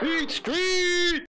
Beat Street!